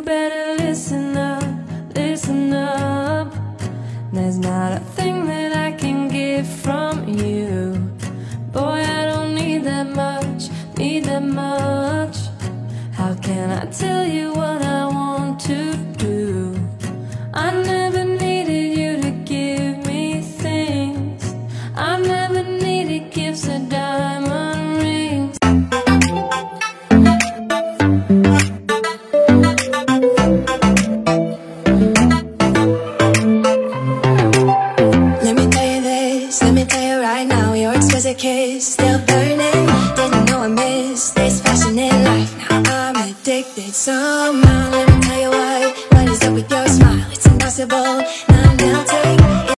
You better listen up, listen up. There's not a thing that I can give from you. Boy, I don't need that much, need that much. How can I tell you what I want to do? I kiss, still burning. Didn't know I missed this passionate life. Now I'm addicted. Somehow Let me tell you why. What is up with your smile? It's impossible, not melting